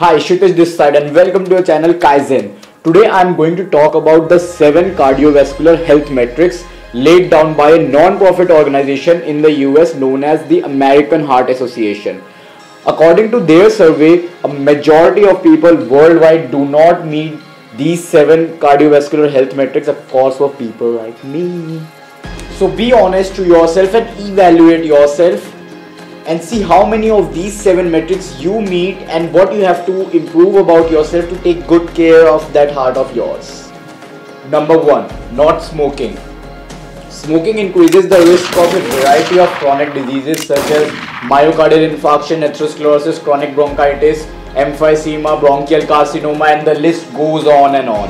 Hi, Kshitij this side and welcome to your channel Kaizen. Today I am going to talk about the 7 cardiovascular health metrics laid down by a non-profit organization in the US known as the American Heart Association. According to their survey, a majority of people worldwide do not meet these 7 cardiovascular health metrics of course for people like me. So be honest to yourself and evaluate yourself and see how many of these seven metrics you meet and what you have to improve about yourself to take good care of that heart of yours. Number one, not smoking. Smoking increases the risk of a variety of chronic diseases such as myocardial infarction, atherosclerosis, chronic bronchitis, emphysema, bronchial carcinoma, and the list goes on and on.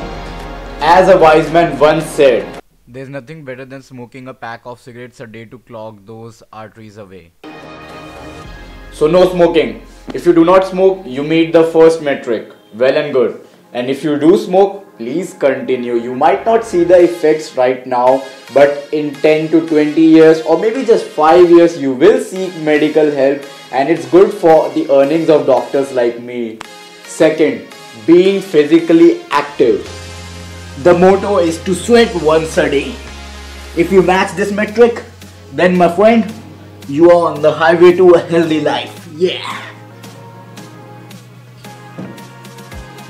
As a wise man once said, There's nothing better than smoking a pack of cigarettes a day to clog those arteries away. So no smoking. If you do not smoke, you meet the first metric. Well and good. And if you do smoke, please continue. You might not see the effects right now, but in 10 to 20 years or maybe just 5 years, you will seek medical help and it's good for the earnings of doctors like me. Second, being physically active. The motto is to sweat once a day. If you match this metric, then my friend, you are on the highway to a healthy life. Yeah.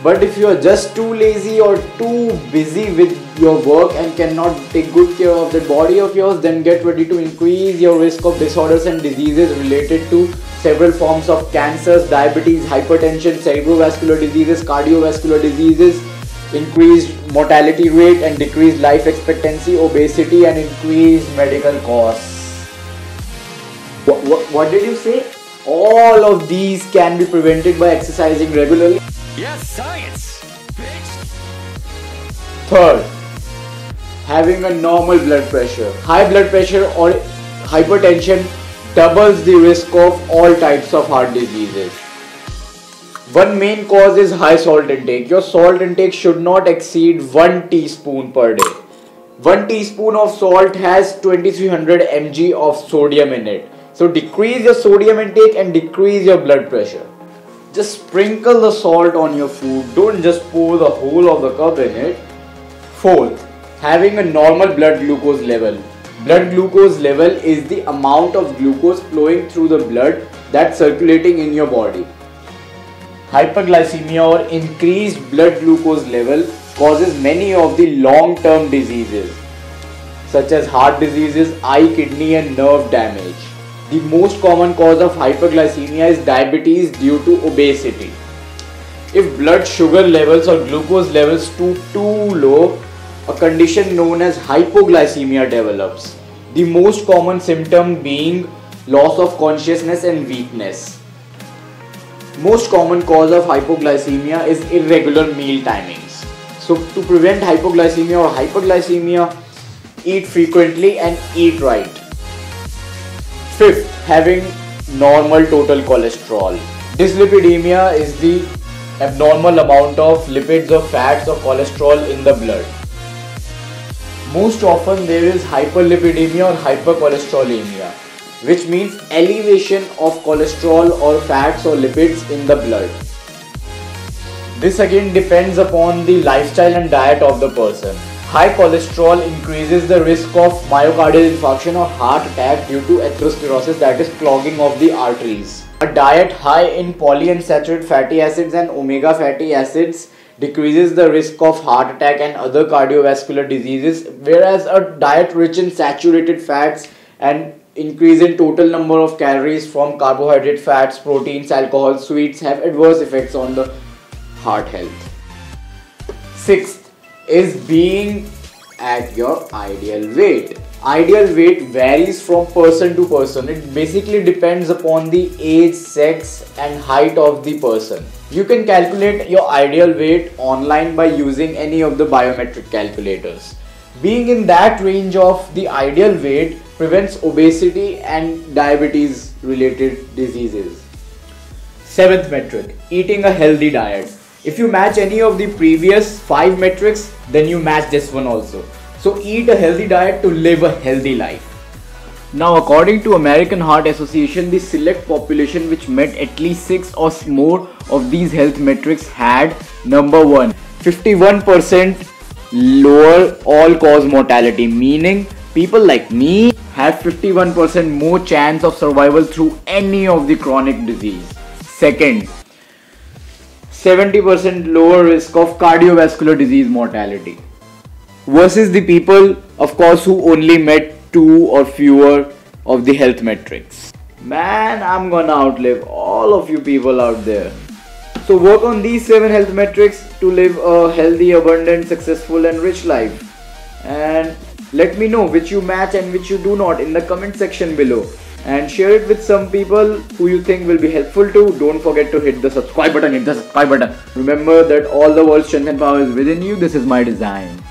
But if you are just too lazy or too busy with your work and cannot take good care of the body of yours, then get ready to increase your risk of disorders and diseases related to several forms of cancers, diabetes, hypertension, cerebrovascular diseases, cardiovascular diseases, increased mortality rate and decreased life expectancy, obesity, and increased medical costs. What, what, what did you say? All of these can be prevented by exercising regularly. Yes, science! Bitch! Third, having a normal blood pressure. High blood pressure or hypertension doubles the risk of all types of heart diseases. One main cause is high salt intake. Your salt intake should not exceed 1 teaspoon per day. 1 teaspoon of salt has 2300 mg of sodium in it. So decrease your sodium intake and decrease your blood pressure. Just sprinkle the salt on your food. Don't just pour the whole of the cup in it. Fourth, having a normal blood glucose level. Blood glucose level is the amount of glucose flowing through the blood that's circulating in your body. Hyperglycemia or increased blood glucose level causes many of the long-term diseases such as heart diseases, eye, kidney and nerve damage. The most common cause of hyperglycemia is diabetes due to obesity. If blood sugar levels or glucose levels too too low, a condition known as hypoglycemia develops. The most common symptom being loss of consciousness and weakness. Most common cause of hypoglycemia is irregular meal timings. So to prevent hypoglycemia or hyperglycemia, eat frequently and eat right. Fifth, having normal total cholesterol. Dyslipidemia is the abnormal amount of lipids or fats or cholesterol in the blood. Most often there is hyperlipidemia or hypercholesterolemia which means elevation of cholesterol or fats or lipids in the blood. This again depends upon the lifestyle and diet of the person. High cholesterol increases the risk of myocardial infarction or heart attack due to atherosclerosis that is clogging of the arteries. A diet high in polyunsaturated fatty acids and omega fatty acids decreases the risk of heart attack and other cardiovascular diseases whereas a diet rich in saturated fats and increase in total number of calories from carbohydrate fats proteins alcohol sweets have adverse effects on the heart health sixth is being at your ideal weight. Ideal weight varies from person to person. It basically depends upon the age sex and height of the person. You can calculate your ideal weight online by using any of the biometric calculators. Being in that range of the ideal weight prevents obesity and diabetes related diseases. Seventh metric eating a healthy diet if you match any of the previous five metrics, then you match this one also. So eat a healthy diet to live a healthy life. Now, according to American Heart Association, the select population which met at least six or more of these health metrics had number one, 51% lower all-cause mortality, meaning people like me have 51% more chance of survival through any of the chronic disease. Second, 70% lower risk of cardiovascular disease mortality versus the people of course who only met two or fewer of the health metrics. Man, I'm gonna outlive all of you people out there. So work on these seven health metrics to live a healthy, abundant, successful and rich life. And let me know which you match and which you do not in the comment section below. And share it with some people who you think will be helpful to. Don't forget to hit the subscribe button, hit the subscribe button. Remember that all the world's strength and power is within you. This is my design.